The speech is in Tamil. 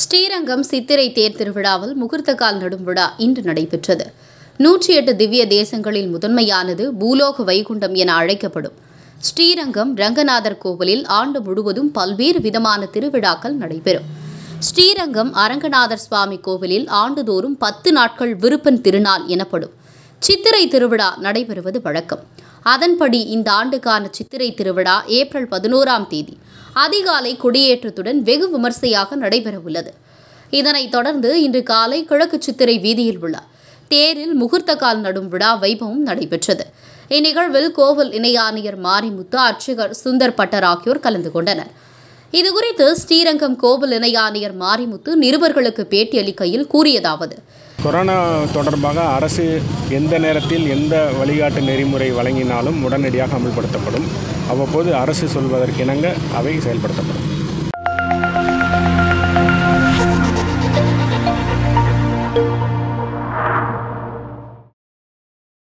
ஸ்ரீரங்கம் சித்திரை தேர் திருவிழாவில் முகூர்த்தக்கால் நடும் விழா இன்று நடைபெற்றது. நூற்றி எட்டு திவ்ய தேசங்களில் முதன்மையானது பூலோக வைகுண்டம் என அழைக்கப்படும். ஸ்ரீரங்கம் ரங்கநாதர் கோவிலில் ஆண்டு முழுவதும் பல்வேறு விதமான திருவிழாக்கள் நடைபெறும். ஸ்ரீரங்கம் அரங்கநாதர் சுவாமி கோவிலில் ஆண்டுதோறும் பத்து நாட்கள் விருப்பன் திருநாள் எனப்படும். சித்திரை திருவிழா நடைபெறுவது வழக்கம். அதன்படி இந்த ஆண்டுக்கான சித்திரை திருவிழா ஏப்ரல் பதினோராம் தேதி. அதிகாலை கொடியேற்றத்துடன் வெகு விமர்சையாக நடைபெறவுள்ளது. இதனைத் தொடர்ந்து இன்று காலை கிழக்கு சித்திரை வீதியில் உள்ள தேரில் முகூர்த்த கால் நடும் விழா வைபவம் நடைபெற்றது. இந்நிகழ்வில் கோவில் இணையாணையர் ஆணையர் மாரிமுத்து அர்ச்சகர் சுந்தர் பட்டர் ஆகியோர் கலந்து கொண்டனர். இதுகுறித்து ஸ்ரீரங்கம் கோவில் இணை ஆணையர் மாரிமுத்து நிருபர்களுக்கு பேட்டியளிக்கையில் கூறியதாவது. கொரோனா தொடர்பாக அரசு எந்த நேரத்தில் எந்த வழிகாட்டு நெறிமுறை வழங்கினாலும் உடனடியாக அமல்படுத்தப்படும். அவ்வப்போது அரசு சொல்வதற்கிணங்க அவை செயல்படுத்தப்படும்.